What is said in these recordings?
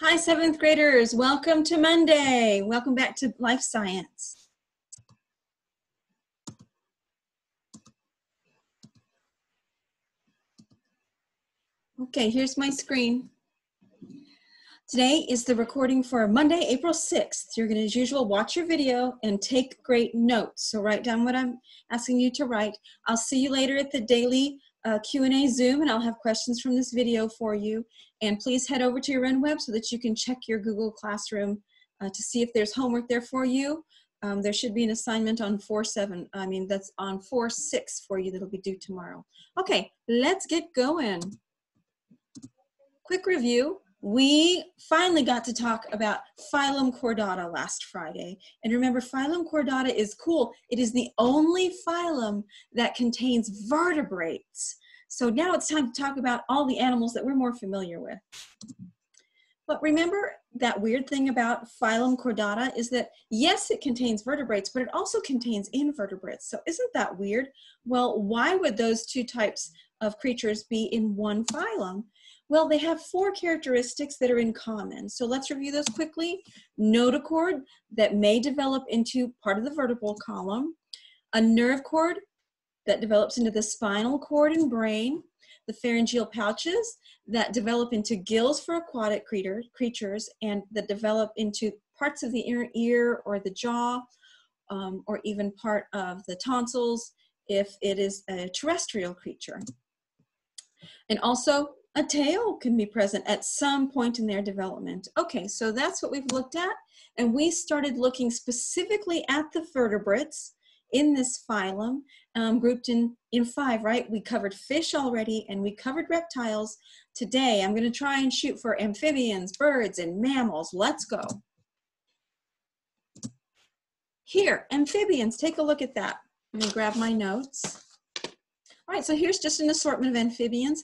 Hi, seventh graders. Welcome to Monday. Welcome back to Life Science. Okay, here's my screen. Today is the recording for Monday, April 6th. You're going to, as usual, watch your video and take great notes. So write down what I'm asking you to write. I'll see you later at the daily uh, Q&A Zoom and I'll have questions from this video for you. And please head over to your RenWeb so that you can check your Google Classroom uh, to see if there's homework there for you. Um, there should be an assignment on 4-7, I mean that's on 4-6 for you that'll be due tomorrow. Okay, let's get going. Quick review. We finally got to talk about Phylum Chordata last Friday. And remember, Phylum Chordata is cool. It is the only phylum that contains vertebrates. So now it's time to talk about all the animals that we're more familiar with. But remember that weird thing about Phylum Chordata is that, yes, it contains vertebrates, but it also contains invertebrates. So isn't that weird? Well, why would those two types of creatures be in one phylum? Well, they have four characteristics that are in common. So let's review those quickly. Notochord that may develop into part of the vertebral column, a nerve cord that develops into the spinal cord and brain, the pharyngeal pouches that develop into gills for aquatic creatures and that develop into parts of the ear, ear or the jaw, um, or even part of the tonsils if it is a terrestrial creature. And also a tail can be present at some point in their development. Okay, so that's what we've looked at. And we started looking specifically at the vertebrates in this phylum, um, grouped in, in five, right? We covered fish already and we covered reptiles. Today, I'm gonna try and shoot for amphibians, birds, and mammals. Let's go. Here, amphibians, take a look at that. Let me grab my notes. All right, so here's just an assortment of amphibians.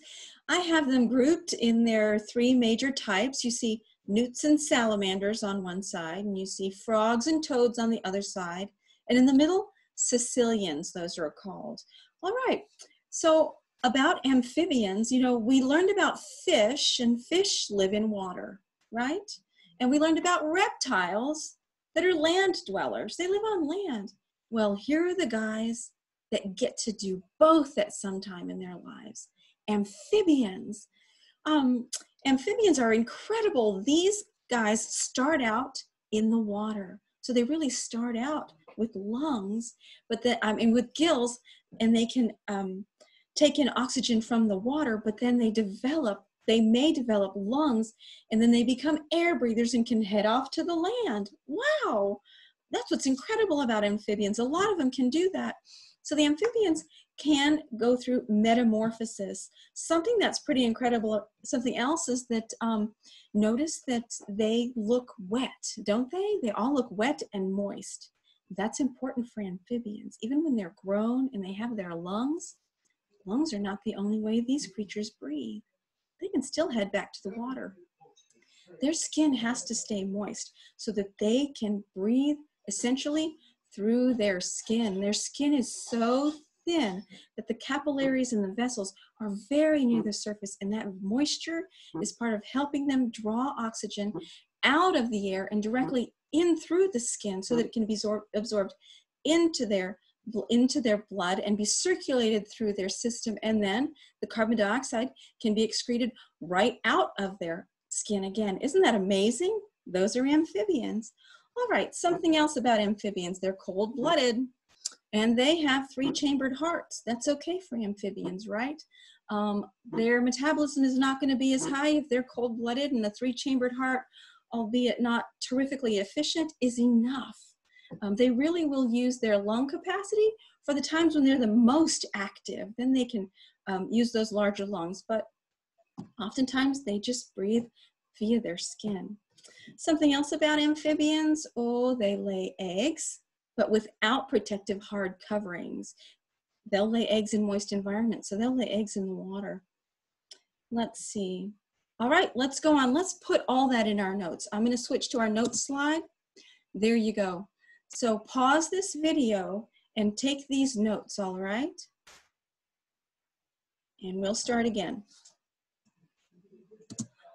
I have them grouped in their three major types. You see newts and salamanders on one side, and you see frogs and toads on the other side. And in the middle, caecilians, those are called. All right, so about amphibians, you know, we learned about fish, and fish live in water, right? And we learned about reptiles that are land dwellers. They live on land. Well, here are the guys that get to do both at some time in their lives amphibians. Um, amphibians are incredible. These guys start out in the water. So they really start out with lungs, but then I mean with gills, and they can um, take in oxygen from the water, but then they develop, they may develop lungs, and then they become air breathers and can head off to the land. Wow, that's what's incredible about amphibians. A lot of them can do that. So the amphibians can go through metamorphosis. Something that's pretty incredible, something else is that um, notice that they look wet, don't they? They all look wet and moist. That's important for amphibians. Even when they're grown and they have their lungs, lungs are not the only way these creatures breathe. They can still head back to the water. Their skin has to stay moist so that they can breathe essentially through their skin. Their skin is so thin that the capillaries and the vessels are very near the surface and that moisture is part of helping them draw oxygen out of the air and directly in through the skin so that it can be absorbed into their into their blood and be circulated through their system. And then the carbon dioxide can be excreted right out of their skin again. Isn't that amazing? Those are amphibians. All right something else about amphibians. They're cold-blooded and they have three chambered hearts. That's okay for amphibians, right? Um, their metabolism is not going to be as high if they're cold blooded, and a three chambered heart, albeit not terrifically efficient, is enough. Um, they really will use their lung capacity for the times when they're the most active. Then they can um, use those larger lungs, but oftentimes they just breathe via their skin. Something else about amphibians, oh, they lay eggs but without protective hard coverings. They'll lay eggs in moist environments, so they'll lay eggs in the water. Let's see. All right, let's go on. Let's put all that in our notes. I'm gonna switch to our notes slide. There you go. So pause this video and take these notes, all right? And we'll start again.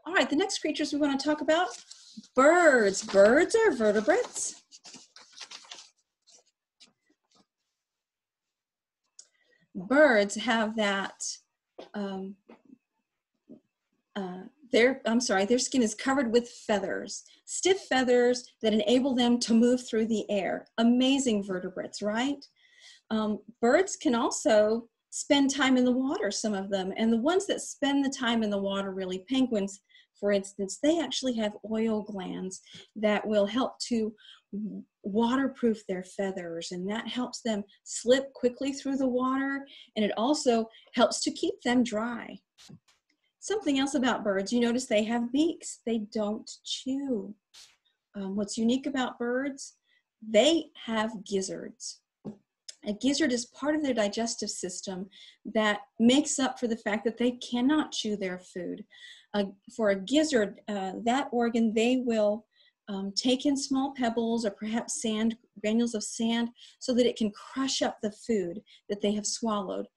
All right. the next creatures we want to talk about, birds. Birds are vertebrates. Birds have that, um, uh, their, I'm sorry, their skin is covered with feathers, stiff feathers that enable them to move through the air. Amazing vertebrates, right? Um, birds can also spend time in the water, some of them. And the ones that spend the time in the water, really, penguins, for instance, they actually have oil glands that will help to waterproof their feathers and that helps them slip quickly through the water and it also helps to keep them dry. Something else about birds, you notice they have beaks. They don't chew. Um, what's unique about birds? They have gizzards. A gizzard is part of their digestive system that makes up for the fact that they cannot chew their food. Uh, for a gizzard, uh, that organ, they will um, take in small pebbles or perhaps sand, granules of sand, so that it can crush up the food that they have swallowed.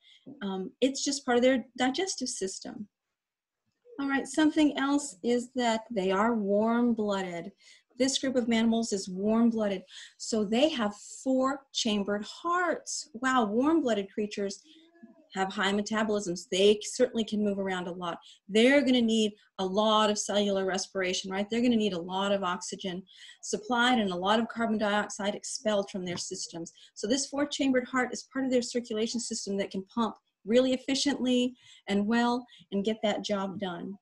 Um, it's just part of their digestive system. All right, something else is that they are warm blooded. This group of mammals is warm-blooded. So they have four-chambered hearts. Wow, warm-blooded creatures have high metabolisms. They certainly can move around a lot. They're going to need a lot of cellular respiration, right? They're going to need a lot of oxygen supplied and a lot of carbon dioxide expelled from their systems. So this four-chambered heart is part of their circulation system that can pump really efficiently and well and get that job done.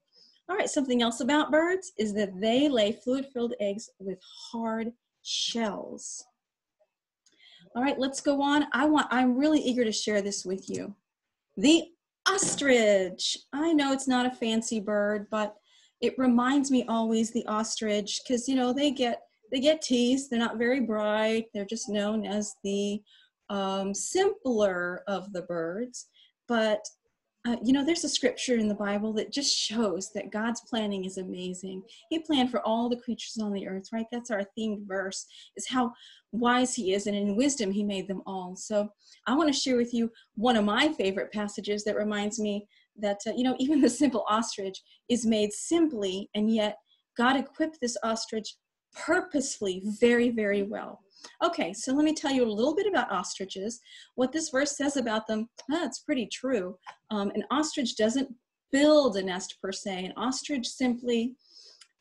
All right, something else about birds is that they lay fluid-filled eggs with hard shells. All right, let's go on. I want, I'm really eager to share this with you. The ostrich. I know it's not a fancy bird, but it reminds me always the ostrich because you know they get they get teased. They're not very bright. They're just known as the um, simpler of the birds. But uh, you know, there's a scripture in the Bible that just shows that God's planning is amazing. He planned for all the creatures on the earth, right? That's our themed verse, is how wise He is, and in wisdom He made them all. So I want to share with you one of my favorite passages that reminds me that, uh, you know, even the simple ostrich is made simply, and yet God equipped this ostrich purposefully very, very well. Okay, so let me tell you a little bit about ostriches. What this verse says about them, that's pretty true. Um, an ostrich doesn't build a nest per se. An ostrich simply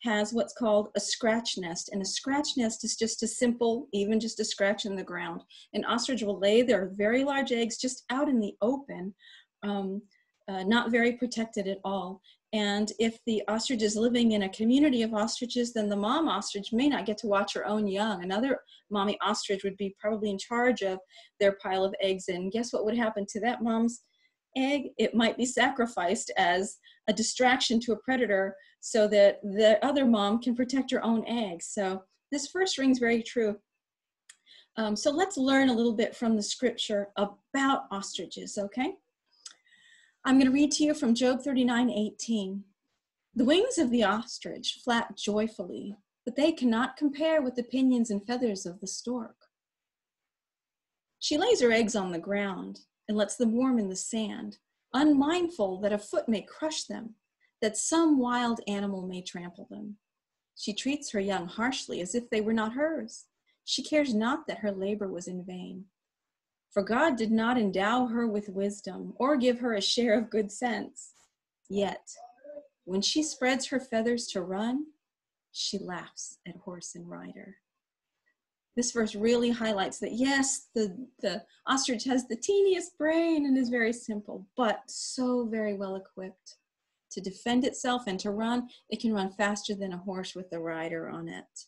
has what's called a scratch nest. And a scratch nest is just a simple, even just a scratch in the ground. An ostrich will lay their very large eggs just out in the open, um, uh, not very protected at all. And if the ostrich is living in a community of ostriches, then the mom ostrich may not get to watch her own young. Another mommy ostrich would be probably in charge of their pile of eggs. And guess what would happen to that mom's egg? It might be sacrificed as a distraction to a predator so that the other mom can protect her own eggs. So this first ring's very true. Um, so let's learn a little bit from the scripture about ostriches, okay? I'm going to read to you from Job 39 18. The wings of the ostrich flap joyfully, but they cannot compare with the pinions and feathers of the stork. She lays her eggs on the ground and lets them warm in the sand, unmindful that a foot may crush them, that some wild animal may trample them. She treats her young harshly as if they were not hers. She cares not that her labor was in vain. For God did not endow her with wisdom or give her a share of good sense. Yet, when she spreads her feathers to run, she laughs at horse and rider. This verse really highlights that yes, the, the ostrich has the teeniest brain and is very simple, but so very well equipped to defend itself and to run. It can run faster than a horse with a rider on it.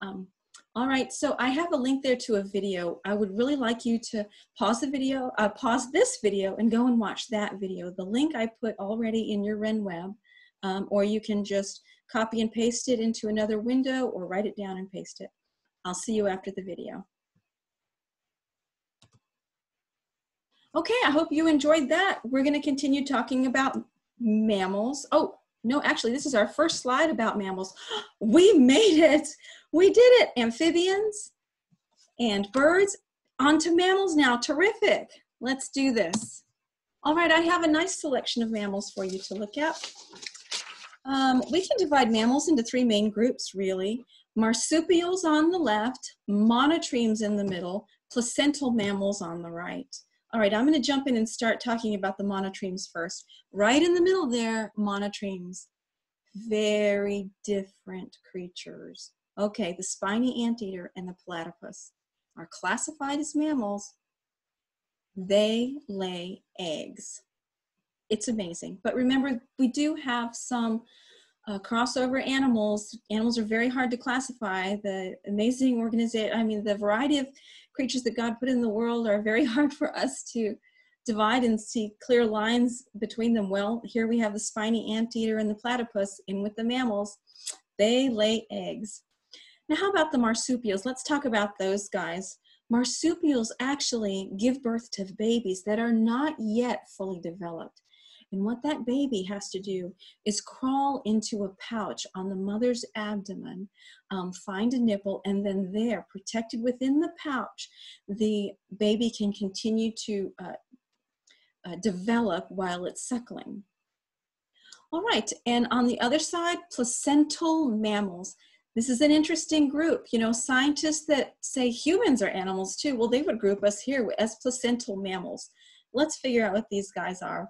Um, all right, so I have a link there to a video. I would really like you to pause the video, uh, pause this video and go and watch that video. The link I put already in your RenWeb, um, or you can just copy and paste it into another window or write it down and paste it. I'll see you after the video. Okay, I hope you enjoyed that. We're gonna continue talking about mammals. Oh, no, actually, this is our first slide about mammals. We made it. We did it. Amphibians and birds. On to mammals now. Terrific. Let's do this. All right, I have a nice selection of mammals for you to look at. Um, we can divide mammals into three main groups, really. Marsupials on the left, monotremes in the middle, placental mammals on the right. All right, I'm going to jump in and start talking about the monotremes first. Right in the middle there, monotremes. Very different creatures. Okay, the spiny anteater and the platypus are classified as mammals. They lay eggs. It's amazing. But remember, we do have some uh, crossover animals. Animals are very hard to classify. The amazing organization, I mean, the variety of creatures that God put in the world are very hard for us to divide and see clear lines between them. Well, here we have the spiny anteater and the platypus in with the mammals. They lay eggs. Now, how about the marsupials? Let's talk about those guys. Marsupials actually give birth to babies that are not yet fully developed. And what that baby has to do is crawl into a pouch on the mother's abdomen, um, find a nipple, and then there, protected within the pouch, the baby can continue to uh, uh, develop while it's suckling. All right, and on the other side, placental mammals. This is an interesting group. You know, scientists that say humans are animals too, well, they would group us here as placental mammals. Let's figure out what these guys are.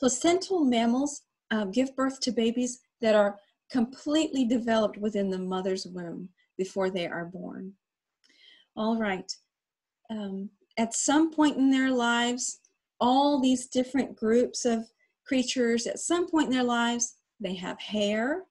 Placental mammals uh, give birth to babies that are completely developed within the mother's womb before they are born. All right. Um, at some point in their lives, all these different groups of creatures, at some point in their lives, they have hair,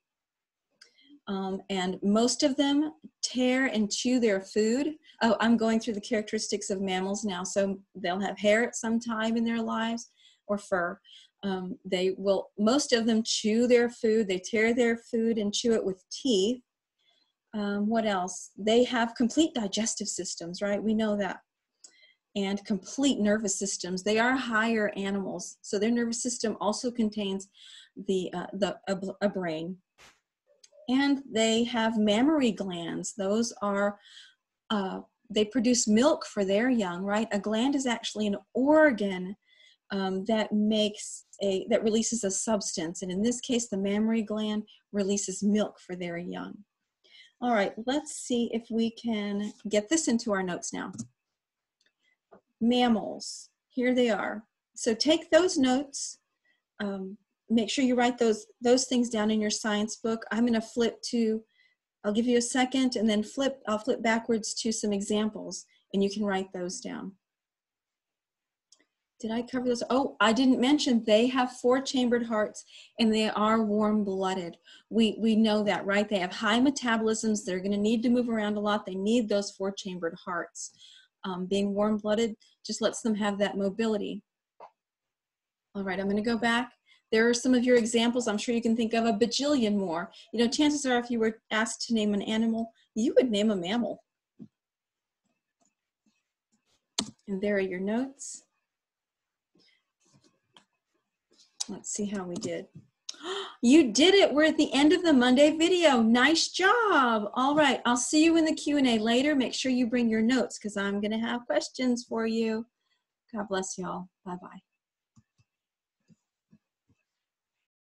um, and most of them tear and chew their food. Oh, I'm going through the characteristics of mammals now. So they'll have hair at some time in their lives or fur. Um, they will, most of them chew their food. They tear their food and chew it with teeth. Um, what else? They have complete digestive systems, right? We know that and complete nervous systems. They are higher animals, so their nervous system also contains the, uh, the a, a, brain. And they have mammary glands. Those are, uh, they produce milk for their young, right? A gland is actually an organ um, that makes a, that releases a substance. And in this case, the mammary gland releases milk for their young. All right, let's see if we can get this into our notes now mammals. Here they are. So take those notes. Um, make sure you write those, those things down in your science book. I'm going to flip to, I'll give you a second and then flip, I'll flip backwards to some examples and you can write those down. Did I cover those? Oh, I didn't mention they have four chambered hearts and they are warm blooded. We, we know that, right? They have high metabolisms. They're going to need to move around a lot. They need those four chambered hearts um, being warm blooded just lets them have that mobility. All right, I'm going to go back. There are some of your examples. I'm sure you can think of a bajillion more. You know, chances are if you were asked to name an animal, you would name a mammal. And there are your notes. Let's see how we did. You did it. We're at the end of the Monday video. Nice job. All right. I'll see you in the Q&A later. Make sure you bring your notes because I'm going to have questions for you. God bless y'all. Bye-bye.